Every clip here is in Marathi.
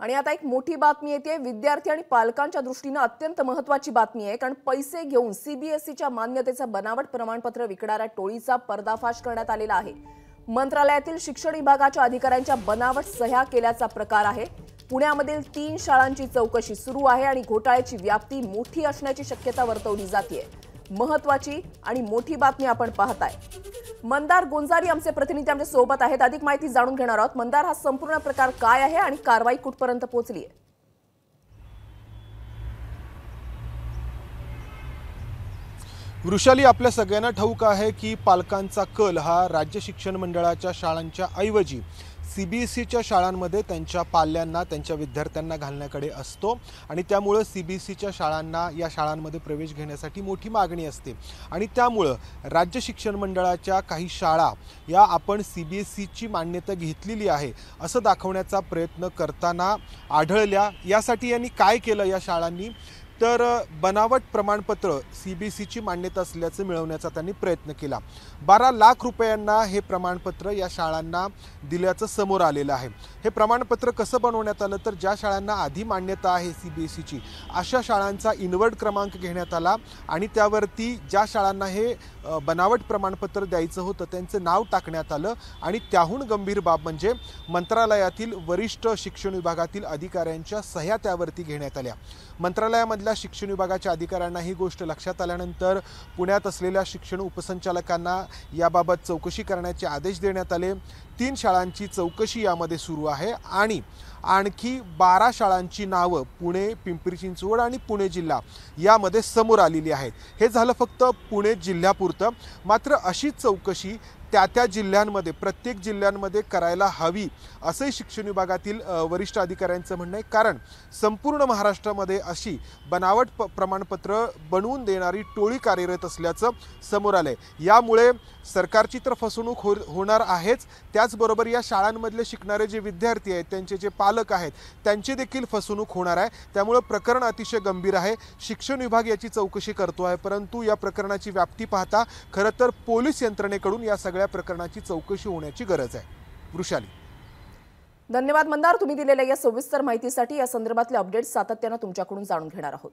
आणि आता एक मोठी बातमी येते. विद्यार्थी आणि पालकांच्या दृष्टीनं अत्यंत महत्वाची बातमी आहे. कारण पैसे घेऊन सीबीएसईच्या मान्यतेचं बनावट प्रमाणपत्र विकणाऱ्या टोळीचा पर्दाफाश करण्यात आलेला आहे. मंत्रालयातील शिक्षण विभागाच्या अधिकाऱ्यांच्या बनावट सह्या केल्याचा प्रकार आहे. पुण्यामधील तीन शाळांची चौकशी सुरू आहे आणि घोटाळ्याची व्याप्ती मोठी असण्याची शक्यता वर्तवली जाते महत्वाची आणि मोठी बातमी आपण पाहताय. मंदार गोंजारी आमचे प्रतिनिधी आमच्यासोबत आहेत. अधिक माहिती जाणून घेणार आहोत. मंदार हा संपूर्ण प्रकार काय आहे आणि कारवाई कुठपर्यंत पोहोचली आहे? वृषाली आपल्या सगळ्यांना ठाऊक आहे की पालकांचा कल हा राज्य शिक्षण मंडळाच्या शाळांच्या ऐवजी सी बी एस सीच्या शाळांमध्ये त्यांच्या पाल्यांना त्यांच्या विद्यार्थ्यांना घालण्याकडे असतो आणि त्यामुळं सी बी एस सीच्या शाळांना या शाळांमध्ये प्रवेश घेण्यासाठी मोठी मागणी असते. आणि त्यामुळं राज्य शिक्षण मंडळाच्या काही शाळा या आपण सी बी एस सीची मान्यता घेतलेली आहे असं दाखवण्याचा प्रयत्न करताना आढळल्या. यासाठी यांनी काय केलं या शाळांनी? तर बनावट प्रमाणपत्र सी बी सीची मान्यता असल्याचं मिळवण्याचा त्यांनी प्रयत्न केला. बारा लाख रुपयांना हे प्रमाणपत्र या शाळांना दिल्याचं समोर आलेलं आहे. हे प्रमाणपत्र कसं बनवण्यात आलं? तर ज्या शाळांना आधी मान्यता आहे सी बी एस सीची अशा शाळांचा इनवर्ड क्रमांक घेण्यात आला आणि त्यावरती ज्या शाळांना हे बनावट प्रमाणपत्र द्यायचं होतं त्यांचं नाव टाकण्यात आलं आणि त्याहून गंभीर बाब म्हणजे मंत्रालयातील वरिष्ठ शिक्षण विभागातील अधिकाऱ्यांच्या सह्या त्यावरती घेण्यात आल्या. मंत्रालयामध्ये मंत्रालयामधल्या शिक्षण विभागाच्या अधिकाऱ्यांना ही गोष्ट लक्षात आल्यानंतर पुण्यात असलेल्या शिक्षण उपसंचालकांना याबाबत चौकशी करण्याचे आदेश देण्यात आले. तीन शाळांची चौकशी यामध्ये सुरू आहे आणि आणखी बारा शाळांची नावं पुणे पिंपरी चिंचवड आणि पुणे जिल्हा यामध्ये समोर आलेली आहेत. हे झालं फक्त पुणे जिल्ह्यापुरतं. मात्र अशीच चौकशी त्या त्या जिल्ह्यांमध्ये प्रत्येक जिल्ह्यांमध्ये करायला हवी असंही शिक्षण विभागातील वरिष्ठ अधिकाऱ्यांचं म्हणणं आहे. कारण संपूर्ण महाराष्ट्रामध्ये अशी बनावट प प्रमाणपत्र बनवून देणारी टोळी कार्यरत असल्याचं समोर आलं आहे यामुळे सरकारची तर फसवणूक हो होणार आहेच. त्याचबरोबर या शाळांमधले शिकणारे जे विद्यार्थी आहेत त्यांचे जे पालक आहेत त्यांची देखील फसवणूक होणार आहे. त्यामुळं प्रकरण अतिशय गंभीर आहे. शिक्षण विभाग याची चौकशी करतो आहे. परंतु या प्रकरणाची व्याप्ती पाहता खरं तर पोलीस यंत्रणेकडून या सगळ्या प्रकरणाची चौकशी होण्याची गरज आहे. वृषाली. धन्यवाद मंदार तुम्ही दिलेल्या या सविस्तर माहितीसाठी या संदर्भातले अपडेट्स सातत्यानं तुमच्याकडून जाणून घेणार आहोत.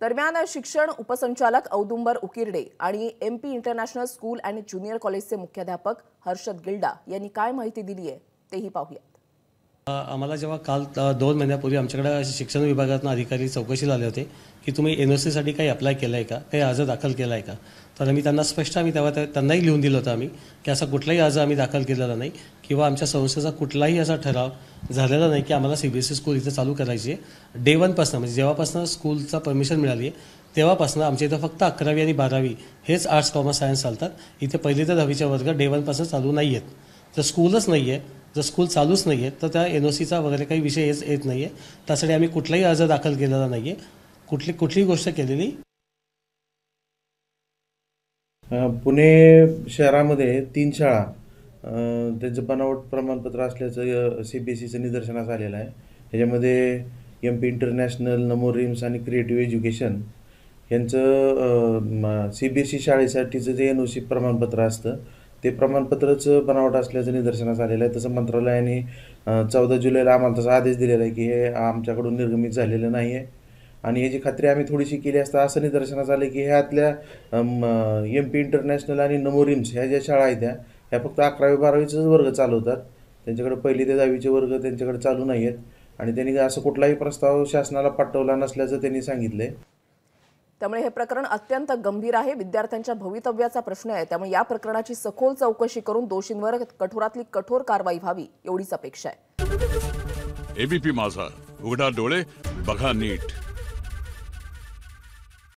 दरम्यान शिक्षण उपसंचालक औदुंबर उकिरडे आणि M P international school and junior कॉलेजचे मुख्याध्यापक हर्षद गिल्डा यांनी काय माहिती दिली आहे तेही पाहूयात. आम्हाला जेव्हा काल दोन महिन्यापूर्वी आमच्याकडे शिक्षण विभागातून अधिकारी चौकशीला आले होते की तुम्ही एन ओ सीसाठी काही अप्लाय केलं आहे का? काही अर्ज दाखल केला आहे का? तर आम्ही त्यांना स्पष्ट आम्ही तेव्हा त्या- त्यांनाही लिहून दिलं होतं आम्ही की असा कुठलाही अर्ज आम्ही दाखल केलेला नाही किंवा आमच्या संस्थेचा कुठलाही असा ठराव झालेला नाही की आम्हाला C B S E school इथं चालू करायची आहे. डे वनपासून म्हणजे जेव्हापासून स्कूलचा परमिशन मिळाली आहे तेव्हापासून आमच्या इथं फक्त अकरावी आणि बारावी हेच आर्ट्स कॉमर्स सायन्स चालतात. इथे पहिली ते दहावीच्या वर्ग डे वनपासून चालू नाही आहेत जर स्कूलच नाही आहे जर स्कूल चालूच नाही आहे तर त्या एन ओ सीचा वगैरे काही विषय येत येत नाही आहे त्यासाठी आम्ही कुठलाही अर्ज दाखल केलेला नाही आहे कुठली कुठलीही गोष्ट केलेली. पुणे शहरामध्ये तीन शाळा त्यांचं बनावट प्रमाणपत्र असल्याचं सी बी एस सीचं निदर्शनास आलेलं आहे. ह्याच्यामध्ये M P international Namo RIMS आणि क्रिएटिव्ह एज्युकेशन यांचं सी बी एस सी शाळेसाठीचं जे एन ओ सी प्रमाणपत्र असतं ते प्रमाणपत्रच बनावट असल्याचं निदर्शनास आलेलं आहे. तसं मंत्रालयाने चौदा जुलैला आम्हाला तसा आदेश दिलेला आहे की हे आमच्याकडून निर्गमित झालेलं नाही आहे. आणि याची खात्री आम्ही थोडीशी केली असता असं निदर्शनास आलं की ह्यातल्या एम पी इंटरनॅशनल आणि नमोरिम्स ह्या ज्या शाळा आहेत त्या ह्या फक्त अकरावी बारावीचेच वर्ग चालवतात. त्यांच्याकडे पहिली ते दहावीचे वर्ग त्यांच्याकडे चालू नाही आहेत आणि त्यांनी असं कुठलाही प्रस्ताव शासनाला पाठवला नसल्याचं त्यांनी सांगितलं आहे त्यामुळे हे प्रकरण अत्यंत गंभीर आहे. विद्यार्थ्यांच्या भवितव्याचा प्रश्न आहे. त्यामुळे या प्रकरणाची सखोल चौकशी करून दोषींवर कठोरातली कठोर कारवाई व्हावी एवढीच अपेक्षा आहे. एबीपी माझा. उघडा डोळे बघा नीट.